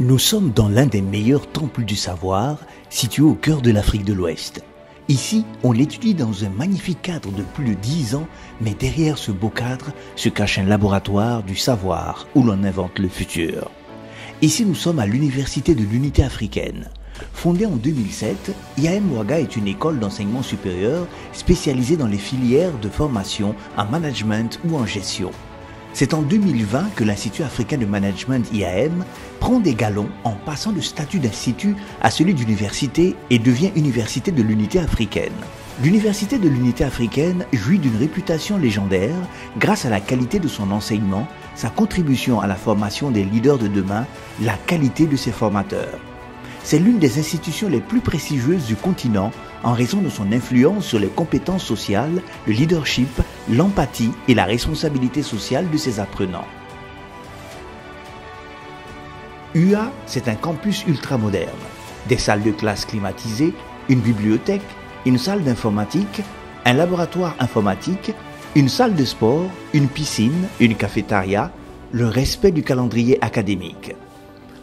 Nous sommes dans l'un des meilleurs temples du savoir, situé au cœur de l'Afrique de l'Ouest. Ici, on l'étudie dans un magnifique cadre de plus de 10 ans, mais derrière ce beau cadre se cache un laboratoire du savoir où l'on invente le futur. Ici, nous sommes à l'Université de l'Unité africaine. Fondée en 2007, IAM Ouaga est une école d'enseignement supérieur spécialisée dans les filières de formation en management ou en gestion. C'est en 2020 que l'Institut africain de management IAM prend des galons en passant le statut d'institut à celui d'université et devient université de l'unité africaine. L'université de l'unité africaine jouit d'une réputation légendaire grâce à la qualité de son enseignement, sa contribution à la formation des leaders de demain, la qualité de ses formateurs. C'est l'une des institutions les plus prestigieuses du continent en raison de son influence sur les compétences sociales, le leadership, l'empathie et la responsabilité sociale de ses apprenants. UA, c'est un campus ultramoderne. Des salles de classe climatisées, une bibliothèque, une salle d'informatique, un laboratoire informatique, une salle de sport, une piscine, une cafétéria, le respect du calendrier académique.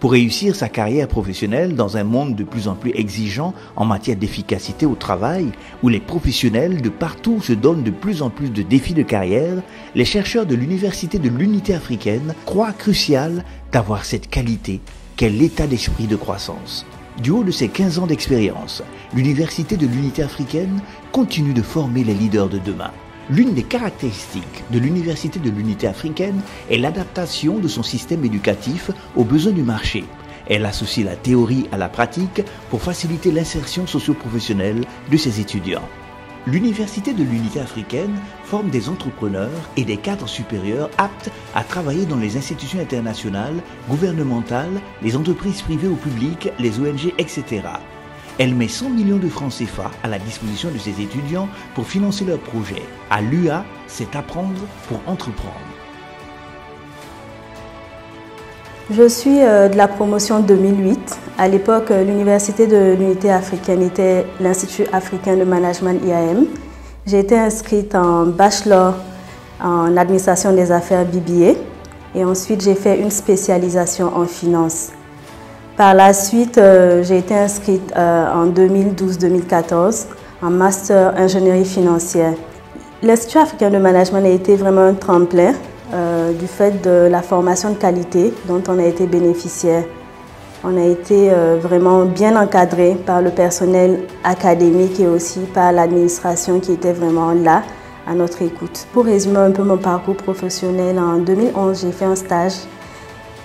Pour réussir sa carrière professionnelle dans un monde de plus en plus exigeant en matière d'efficacité au travail, où les professionnels de partout se donnent de plus en plus de défis de carrière, les chercheurs de l'Université de l'Unité africaine croient crucial d'avoir cette qualité qu'est l'état d'esprit de croissance. Du haut de ses 15 ans d'expérience, l'Université de l'Unité africaine continue de former les leaders de demain. L'une des caractéristiques de l'Université de l'Unité africaine est l'adaptation de son système éducatif aux besoins du marché. Elle associe la théorie à la pratique pour faciliter l'insertion socio-professionnelle de ses étudiants. L'Université de l'Unité africaine forme des entrepreneurs et des cadres supérieurs aptes à travailler dans les institutions internationales, gouvernementales, les entreprises privées ou publiques, les ONG, etc. Elle met 100 millions de francs CFA à la disposition de ses étudiants pour financer leurs projets. À l'UA, c'est apprendre pour entreprendre. Je suis euh, de la promotion 2008. À l'époque, euh, l'Université de l'Unité africaine était l'Institut africain de management IAM. J'ai été inscrite en bachelor en administration des affaires BBA et ensuite j'ai fait une spécialisation en finance. Par la suite, euh, j'ai été inscrite euh, en 2012-2014 en master ingénierie financière. L'Institut africain de management a été vraiment un tremplin euh, du fait de la formation de qualité dont on a été bénéficiaire. On a été vraiment bien encadré par le personnel académique et aussi par l'administration qui était vraiment là à notre écoute. Pour résumer un peu mon parcours professionnel, en 2011, j'ai fait un stage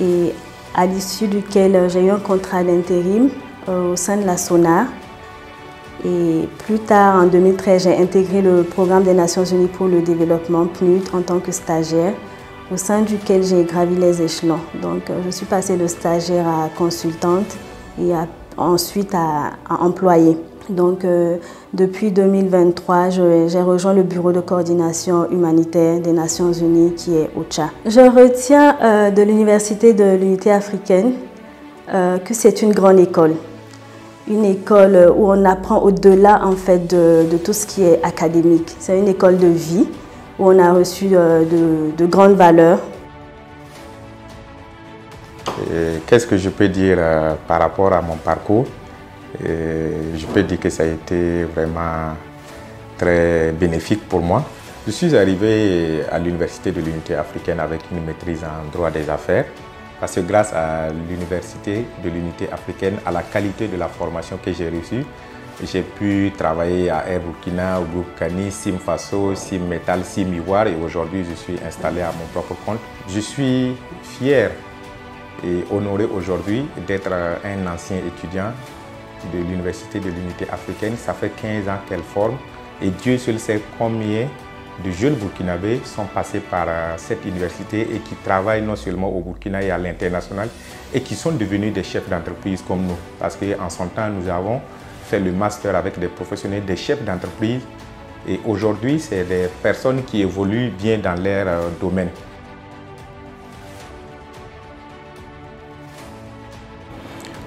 et à l'issue duquel j'ai eu un contrat d'intérim euh, au sein de la SONAR. Et plus tard, en 2013, j'ai intégré le programme des Nations Unies pour le développement PNUD en tant que stagiaire, au sein duquel j'ai gravi les échelons. Donc, euh, je suis passée de stagiaire à consultante et ensuite à, à employée. Donc, euh, depuis 2023, j'ai rejoint le bureau de coordination humanitaire des Nations Unies qui est OCHA. Je retiens euh, de l'Université de l'Unité africaine euh, que c'est une grande école. Une école où on apprend au-delà en fait de, tout ce qui est académique. C'est une école de vie où on a reçu de, de grandes valeurs. Qu'est-ce que je peux dire par rapport à mon parcours? Je peux dire que ça a été vraiment très bénéfique pour moi. Je suis arrivé à l'Université de l'Unité africaine avec une maîtrise en droit des affaires parce que grâce à l'Université de l'Unité africaine, à la qualité de la formation que j'ai reçue, j'ai pu travailler à Air Burkina, au groupe Sim Faso, Sim Metal, Sim Ivoire et aujourd'hui je suis installé à mon propre compte. Je suis fier et honoré aujourd'hui d'être un ancien étudiant de l'Université de l'Unité africaine. Ça fait 15 ans qu'elle forme et Dieu seul sait combien de jeunes Burkinabés sont passés par euh, cette université et qui travaillent non seulement au Burkina et à l'international et qui sont devenus des chefs d'entreprise comme nous. Parce qu'en son temps, nous avons fait le master avec des professionnels, des chefs d'entreprise et aujourd'hui, c'est des personnes qui évoluent bien dans leur euh, domaine.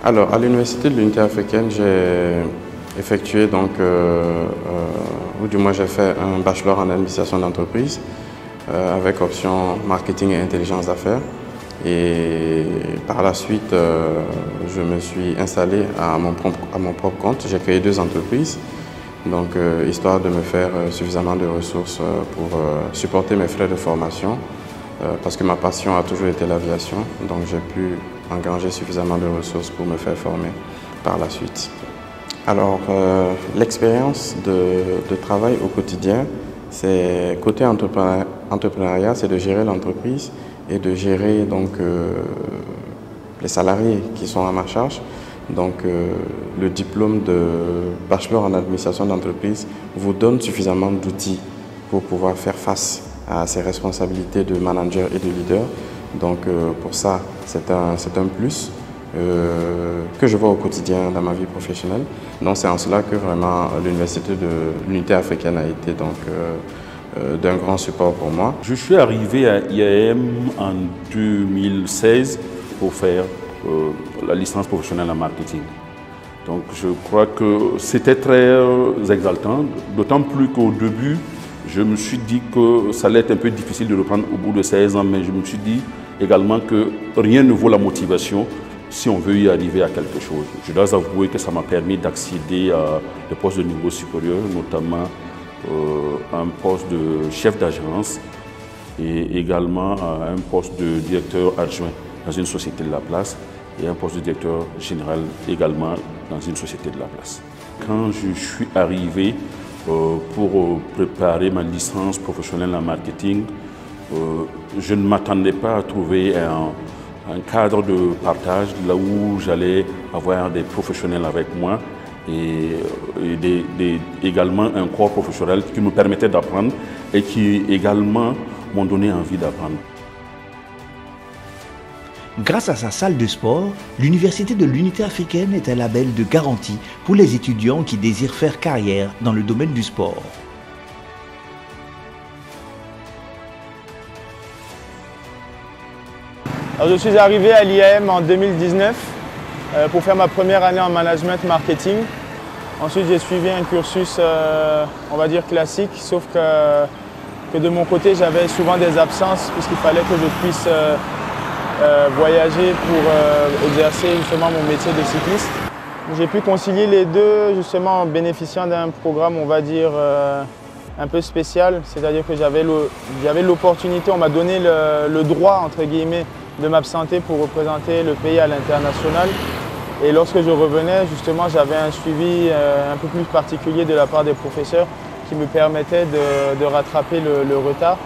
Alors, à l'Université de l'Unité africaine, j'ai effectué, donc, euh, euh, ou du moins j'ai fait un bachelor en administration d'entreprise euh, avec option marketing et intelligence d'affaires. Et par la suite, je me suis installé à mon, propre, à mon propre compte. J'ai créé deux entreprises, donc histoire de me faire suffisamment de ressources pour supporter mes frais de formation, parce que ma passion a toujours été l'aviation, donc j'ai pu engranger suffisamment de ressources pour me faire former par la suite. Alors, l'expérience de, de, travail au quotidien, c'est côté entrepreneuriat, c'est de gérer l'entreprise et de gérer donc, euh, les salariés qui sont à ma charge. Donc euh, le diplôme de bachelor en administration d'entreprise vous donne suffisamment d'outils pour pouvoir faire face à ces responsabilités de manager et de leader. Donc euh, pour ça, c'est un, un plus que je vois au quotidien dans ma vie professionnelle. Donc c'est en cela que vraiment l'université de l'unité africaine a été donc euh, d'un grand support pour moi. Je suis arrivé à IAM en 2016 pour faire euh, la licence professionnelle en marketing. Donc je crois que c'était très euh, exaltant, d'autant plus qu'au début, je me suis dit que ça allait être un peu difficile de reprendre au bout de 16 ans, mais je me suis dit également que rien ne vaut la motivation si on veut y arriver à quelque chose. Je dois avouer que ça m'a permis d'accéder à des postes de niveau supérieur, notamment euh, un poste de chef d'agence et également un poste de directeur adjoint dans une société de la place et un poste de directeur général également dans une société de la place. Quand je suis arrivé euh, pour euh, préparer ma licence professionnelle en marketing, je ne m'attendais pas à trouver un, cadre de partage là où j'allais avoir des professionnels avec moi et, également un corps professionnel qui me permettait d'apprendre et qui également m'ont donné envie d'apprendre. Grâce à sa salle de sport, l'Université de l'Unité africaine est un label de garantie pour les étudiants qui désirent faire carrière dans le domaine du sport. je suis arrivé à l'IAM en 2019 euh, pour faire ma première année en management marketing. Ensuite, j'ai suivi un cursus, euh, on va dire, classique, sauf que, que de mon côté, j'avais souvent des absences puisqu'il fallait que je puisse euh, voyager pour exercer justement mon métier de cycliste. J'ai pu concilier les deux justement en bénéficiant d'un programme, on va dire, un peu spécial, c'est-à-dire que j'avais l'opportunité, on m'a donné le, droit, entre guillemets, de m'absenter pour représenter le pays à l'international. Et lorsque je revenais, justement, j'avais un suivi euh, un peu plus particulier de la part des professeurs qui me permettait de, rattraper le, retard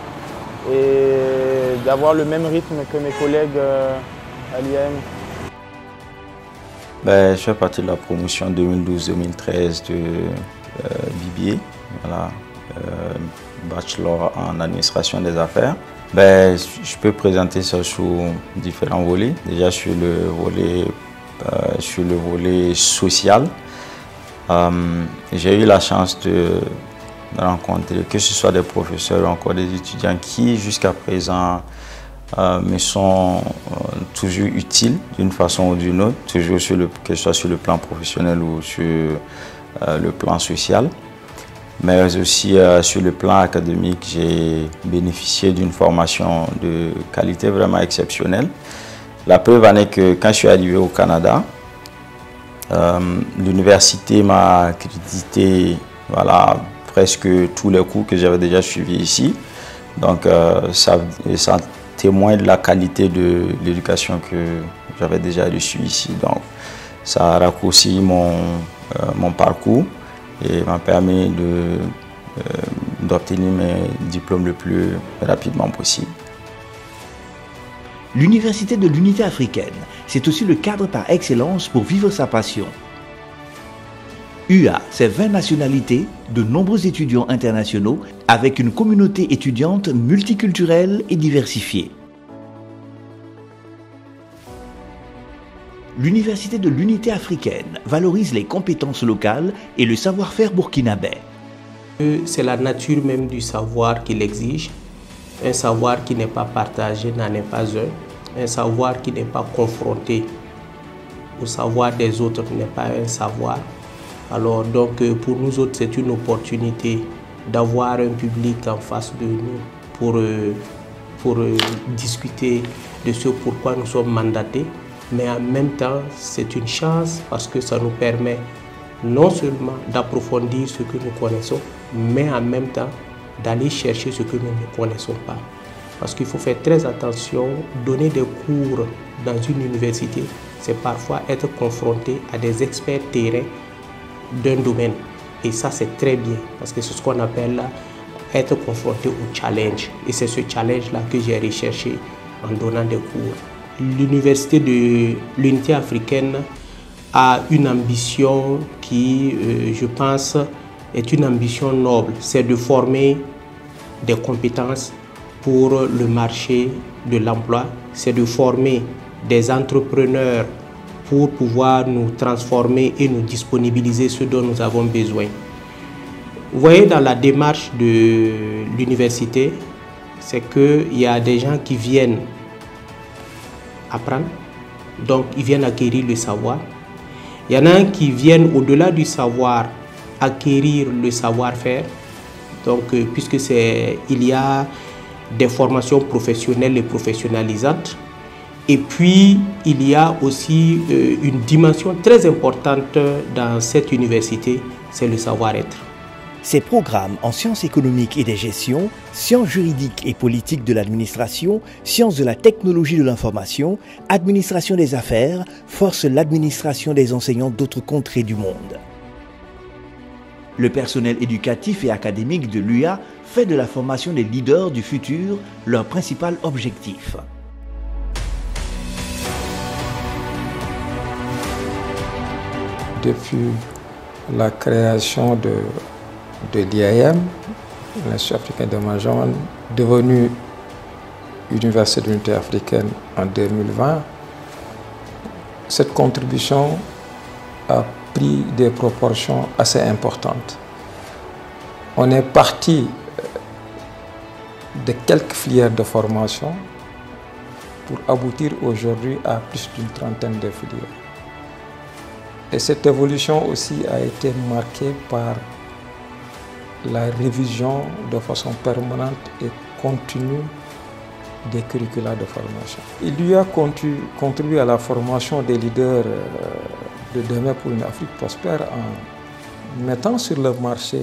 et d'avoir le même rythme que mes collègues euh, à l'IAM. Ben, je fais partie de la promotion 2012-2013 de euh, voilà, euh, bachelor en administration des affaires. Ben, je peux présenter ça sous différents volets. Déjà sur le volet euh, sur le volet social. Euh, j'ai eu la chance de, rencontrer que ce soit des professeurs ou encore des étudiants qui jusqu'à présent euh, me sont toujours utiles d'une façon ou d'une autre, toujours que ce soit sur le plan professionnel ou sur le plan social. Mais aussi sur le plan académique, j'ai bénéficié d'une formation de qualité vraiment exceptionnelle. La preuve en est que quand je suis arrivé au Canada, euh, l'université m'a crédité voilà, presque tous les cours que j'avais déjà suivis ici. Donc euh, ça, témoigne de la qualité de l'éducation que j'avais déjà reçue ici. Donc ça a raccourci mon, euh, mon parcours et m'a permis d'obtenir mes diplômes le plus rapidement possible. L'Université de l'Unité africaine, c'est aussi le cadre par excellence pour vivre sa passion. UA, c'est 20 nationalités, de nombreux étudiants internationaux, avec une communauté étudiante multiculturelle et diversifiée. L'Université de l'Unité africaine valorise les compétences locales et le savoir-faire burkinabé. C'est la nature même du savoir qu'il exige un savoir qui n'est pas partagé n'en est pas un. Un savoir qui n'est pas confronté au savoir des autres n'est pas un savoir. Alors donc euh, pour nous autres, c'est une opportunité d'avoir un public en face de nous pour euh, pour euh, discuter de ce pourquoi nous sommes mandatés, mais en même temps, c'est une chance parce que ça nous permet non seulement d'approfondir ce que nous connaissons, mais en même temps d'aller chercher ce que nous ne connaissons pas. Parce qu'il faut faire très attention, donner des cours dans une université, c'est parfois être confronté à des experts terrain d'un domaine. Et ça, c'est très bien, parce que c'est ce qu'on appelle être confronté au challenge. Et c'est ce challenge-là que j'ai recherché en donnant des cours. L'université de l'unité africaine a une ambition qui, euh, je pense, est une ambition noble. C'est de former des compétences pour le marché de l'emploi. C'est de former des entrepreneurs pour pouvoir nous transformer et nous disponibiliser ce dont nous avons besoin. Vous voyez, dans la démarche de l'université, c'est qu'il y a des gens qui viennent apprendre, donc ils viennent acquérir le savoir. Il y en a qui viennent au-delà du savoir acquérir le savoir-faire. Donc, euh, puisque il y a des formations professionnelles et professionnalisantes. Et puis, il y a aussi euh, une dimension très importante dans cette université, c'est le savoir-être. Ces programmes en sciences économiques et des gestions, sciences juridiques et politiques de l'administration, sciences de la technologie de l'information, administration des affaires forcent l'administration des enseignants d'autres contrées du monde. Le personnel éducatif et académique de l'UA fait de la formation des leaders du futur leur principal objectif. Depuis la création de, l'IAM, l'Institut africain de management, devenu Université de l'unité africaine en 2020, cette contribution a pris des proportions assez importantes. On est parti de quelques filières de formation pour aboutir aujourd'hui à plus d'une trentaine de filières. Et cette évolution aussi a été marquée par la révision de façon permanente et continue des curricula de formation. Il lui a contribué à la formation des leaders de demain pour une Afrique prospère en mettant sur le marché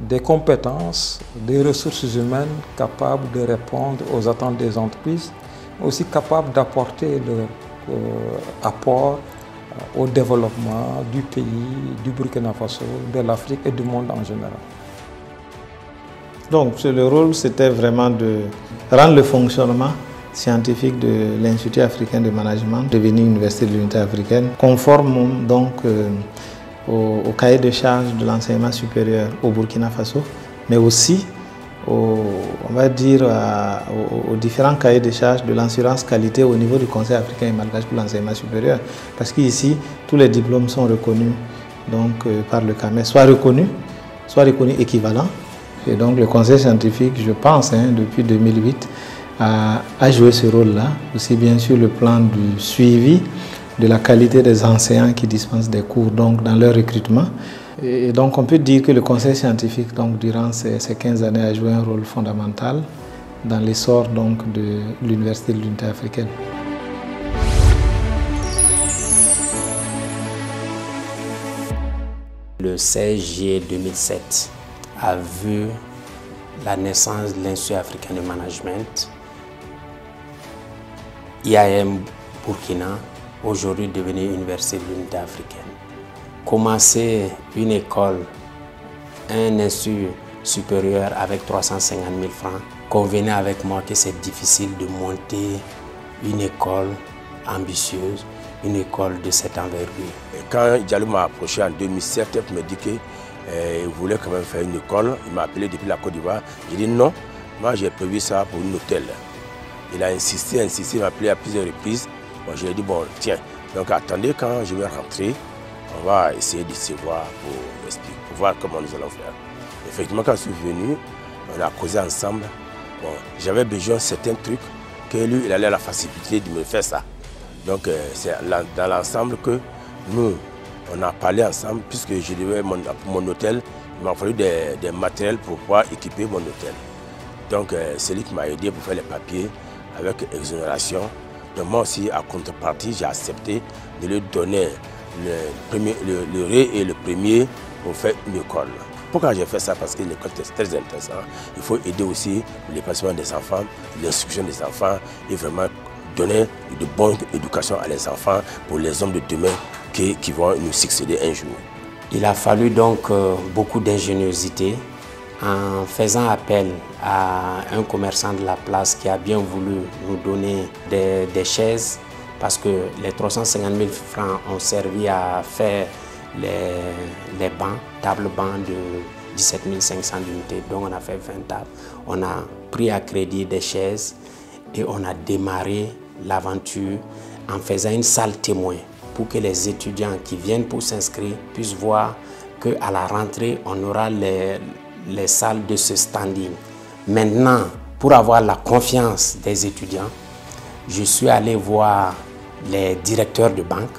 des compétences, des ressources humaines capables de répondre aux attentes des entreprises, aussi capables d'apporter leur euh, apport euh, au développement du pays, du Burkina Faso, de l'Afrique et du monde en général. Donc le rôle, c'était vraiment de rendre le fonctionnement scientifique de l'Institut africain de management, devenu Université de l'unité africaine, conforme donc euh, au, cahier de charge de l'enseignement supérieur au Burkina Faso, mais aussi au, on va dire aux, différents cahiers de charge de l'assurance qualité au niveau du Conseil africain et malgache pour l'enseignement supérieur. Parce qu'ici, tous les diplômes sont reconnus donc, euh, par le CAMES, soit reconnus, soit reconnus équivalents. Et donc le Conseil scientifique, je pense, hein, depuis 2008, a, a joué ce rôle-là, aussi bien sur le plan du suivi de la qualité des enseignants qui dispensent des cours donc, dans leur recrutement. Et donc on peut dire que le conseil scientifique donc, durant ces, 15 années a joué un rôle fondamental dans l'essor de l'Université de l'Unité africaine. Le 16 juillet 2007 a vu la naissance de l'Institut africain de management, IAM Burkina, aujourd'hui devenue Université de l'Unité africaine. Commencer une école, un institut supérieur avec 350 000 francs, convenez avec moi que c'est difficile de monter une école ambitieuse, une école de cette envergure. quand Diallo m'a approché en 2007 pour me dire qu'il voulait quand même faire une école, il m'a appelé depuis la Côte d'Ivoire. J'ai dit non, moi j'ai prévu ça pour une hôtel. Il a insisté, insisté, il m'a appelé à plusieurs reprises. Bon, je lui ai dit, bon, tiens, donc attendez, quand je vais rentrer, on va essayer de se voir pour, voir comment nous allons faire. Effectivement, quand je suis venu, on a causé ensemble. Bon, J'avais besoin de certains trucs que lui, il allait la facilité de me faire ça. Donc, euh, c'est dans l'ensemble que nous, on a parlé ensemble, puisque je devais, mon, mon hôtel, il m'a fallu des, des matériels pour pouvoir équiper mon hôtel. donc euh, c'est lui qui m'a aidé pour faire les papiers avec exonération. Mais moi aussi, à contrepartie, j'ai accepté de lui donner le, ré et le premier pour faire une école. Pourquoi j'ai fait ça? Parce que l'école est très intéressant. Il faut aider aussi le déplacement des enfants, l'instruction des enfants et vraiment donner de bonne éducation à les enfants pour les hommes de demain qui, qui vont nous succéder un jour. Il a fallu donc euh, beaucoup d'ingéniosité en faisant appel à un commerçant de la place qui a bien voulu nous donner des, chaises parce que les 350 000 francs ont servi à faire les, bancs, tables bancs de 17 500 unités, donc on a fait 20 tables. On a pris à crédit des chaises et on a démarré l'aventure en faisant une salle témoin pour que les étudiants qui viennent pour s'inscrire puissent voir qu'à la rentrée, on aura les, les salles de ce standing. Maintenant, pour avoir la confiance des étudiants, je suis allé voir les directeurs de banque,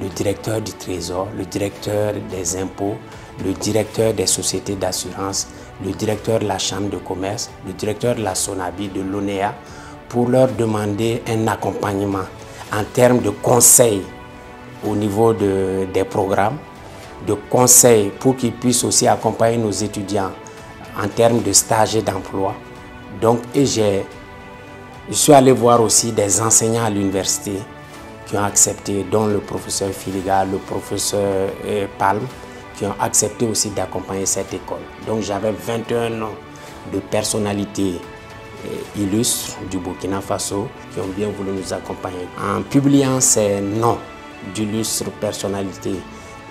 le directeur du trésor, le directeur des impôts, le directeur des sociétés d'assurance, le directeur de la chambre de commerce, le directeur de la SONABI, de l'ONEA, pour leur demander un accompagnement en termes de conseils au niveau des programmes, de conseils pour qu'ils puissent aussi accompagner nos étudiants en termes de stage et d'emploi. Donc, et je suis allé voir aussi des enseignants à l'université qui ont accepté, dont le professeur Filiga, le professeur euh, Palme, qui ont accepté aussi d'accompagner cette école. Donc j'avais 21 ans de personnalités euh, illustres du Burkina Faso qui ont bien voulu nous accompagner. En publiant ces noms d'illustres personnalités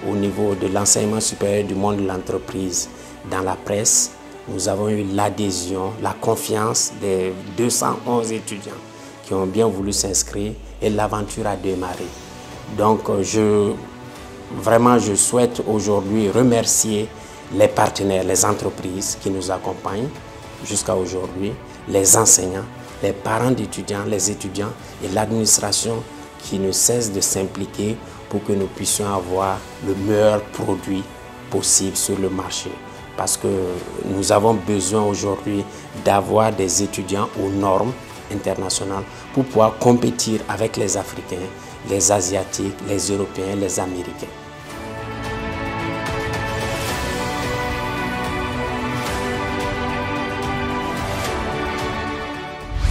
au niveau de l'enseignement supérieur du monde de l'entreprise dans la presse, nous avons eu l'adhésion, la confiance des 211 étudiants qui ont bien voulu s'inscrire et l'aventure a démarré. Donc je, vraiment je souhaite aujourd'hui remercier les partenaires, les entreprises qui nous accompagnent jusqu'à aujourd'hui, les enseignants, les parents d'étudiants, les étudiants et l'administration qui ne cesse de s'impliquer pour que nous puissions avoir le meilleur produit possible sur le marché. Parce que nous avons besoin aujourd'hui d'avoir des étudiants aux normes internationales pour pouvoir compétir avec les Africains, les Asiatiques, les Européens, les Américains.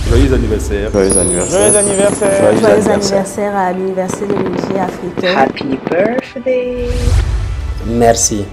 Joyeux anniversaire. Joyeux anniversaire. Joyeux anniversaire. Joyeux anniversaire à l'Université de l'Unité africaine. Happy birthday. Merci.